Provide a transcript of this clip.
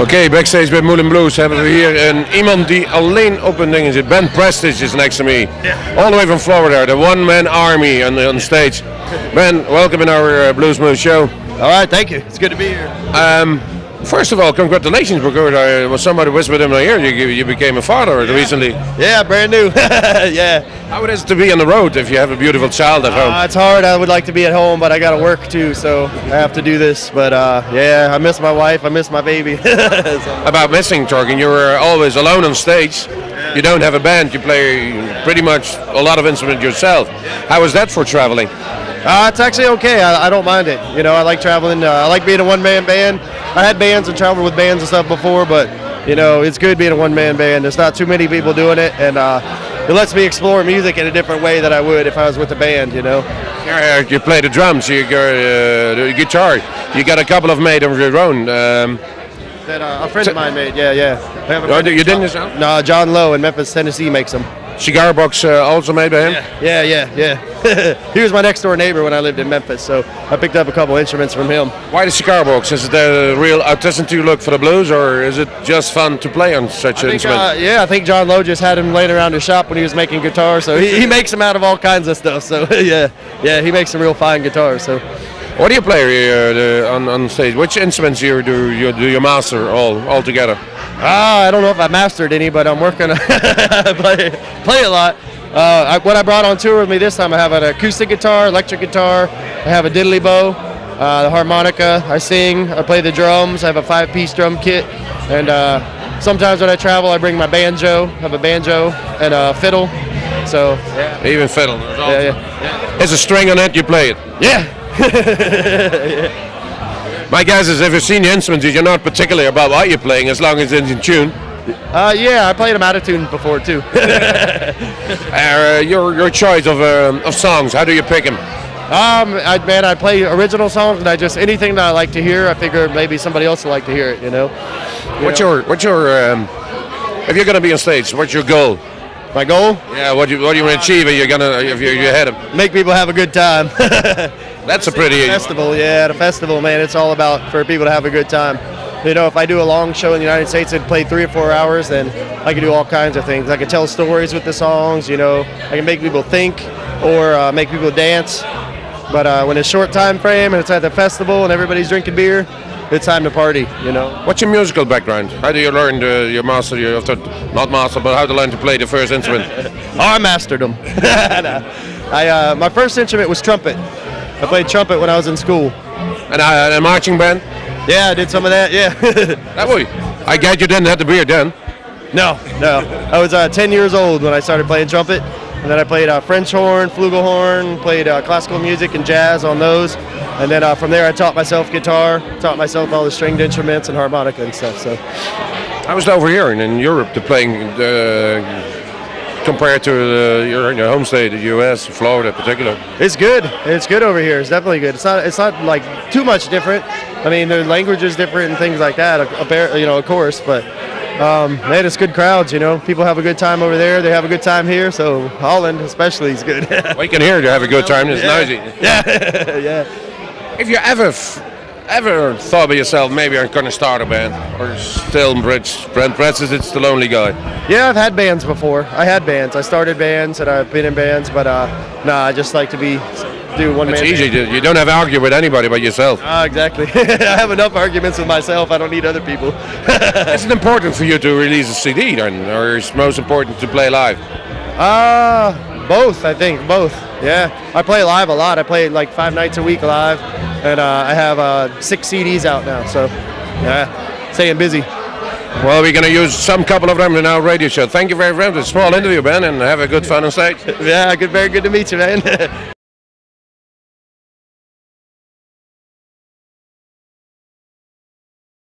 Oké, backstage bij Moulin Blues hebben we hier een, iemand die alleen op een ding zit. Ben Prestige is next to me. All the way from Florida, the one-man army on, on stage. Ben, welcome in our uh, Blues Moose show. All right, thank you. It's good to be here. Um, first of all, congratulations because I was somebody whispered in my ear you, you became a father recently. Yeah, brand new. yeah. How it is to be on the road if you have a beautiful child at home? Uh, it's hard. I would like to be at home, but I got to work too, so I have to do this. But uh, yeah, I miss my wife. I miss my baby. So- About missing talking, you were always alone on stage. You don't have a band. You play pretty much a lot of instruments yourself. How is that for traveling? Uh, it's actually okay. I, I don't mind it. You know, I like traveling. Uh, I like being a one-man band. I had bands and traveled with bands and stuff before, but you know, it's good being a one-man band. There's not too many people doing it, and uh, it lets me explore music in a different way that I would if I was with a band. You know. You play the drums, you got uh, the guitar. You got a couple of made of your own. Um, That uh, a friend of mine made. Yeah, yeah. I have a Oh, you didn't yourself? No, John Lowe in Memphis, Tennessee makes them. Cigar box uh, also made by him. Yeah, yeah, yeah. he was my next door neighbor when I lived in Memphis, so I picked up a couple instruments from him. Why the cigar box? Is it a real authenticity look for the blues, or is it just fun to play on such an think, instrument? uh, yeah, I think John Lowe just had him laying around his shop when he was making guitars, so he, he makes them out of all kinds of stuff. So yeah, yeah, he makes some real fine guitars. So what do you play uh, the, on, on stage? Which instruments you do you do you master all all together? Ah, I don't know if I mastered any, but I'm working on play play a lot. Uh, I, what I brought on tour with me this time, I have an acoustic guitar, electric guitar, I have a diddly bow, uh, the harmonica, I sing, I play the drums, I have a five-piece drum kit, and uh, sometimes when I travel, I bring my banjo, I have a banjo and a fiddle. So yeah, Even fiddle. yeah, yeah. There's a string on it. You play it. yeah. My guess is if you've seen the instruments, you're not particular about what you're playing as long as it's in tune. Uh, yeah, I played them out of tune before too. Uh, your your choice of um, of songs. How do you pick them? Um, I, man, I play original songs, and I just anything that I like to hear, I figure maybe somebody else would like to hear it. You know. What's your what's your um, if you're gonna be on stage? What's your goal? My goal: Yeah, what you what do you want to achieve? If you're gonna if you're, you're ahead of make people have a good time. that's a pretty festival, yeah, at a festival, man, it's all about for people to have a good time. You know, if I do a long show in the United States and play three or four hours, then I can do all kinds of things. I can tell stories with the songs. You know, I can make people think or uh, make people dance. But uh, when it's short time frame and it's at the festival and everybody's drinking beer, it's time to party. You know. What's your musical background? How do you learn the, your master? You have to not master, but how to learn to play the first instrument? Oh, I mastered them. I uh, my first instrument was trumpet. I played trumpet when I was in school. and uh, a marching band. Yeah, I did some of that. Yeah. That way. I get you didn't have the beard then. no, no. I was uh, 10 years old when I started playing trumpet, and then I played uh, French horn, flugelhorn, played uh, classical music and jazz on those, and then uh, from there I taught myself guitar, taught myself all the stringed instruments and harmonica and stuff. So I was over here in, in Europe to playing uh, compared to uh, your, your home state, the U.S., Florida in particular. it's good. It's good over here. It's definitely good. It's not. It's not like too much different. I mean, the language is different and things like that. a- a bear- You know, of course, but. Um, man, it's good crowds, you know. People have a good time over there. They have a good time here. So Holland, especially, is good. We can hear you have a good time. It's Yeah. noisy. yeah, yeah. If you ever f- ever thought of yourself, maybe I'm gonna start a band, or still Brent Brent Presses, it's the lonely guy. Yeah, I've had bands before. I had bands. I started bands and I've been in bands, but uh, nah, I just like to be do one It's man. easy. To, you don't have to argue with anybody but yourself. Ah, exactly. I have enough arguments with myself. I don't need other people. Is it important for you to release a CD then, or is it most important to play live? Uh, both. I think both. Yeah, I play live a lot. I play like five nights a week live, and uh, I have uh, six CDs out now. So, yeah, staying busy. Well, we're gonna use some couple of them in our radio show. Thank you very much. A small interview, Ben, and have a good fun on stage. Yeah, good. Very good to meet you, man.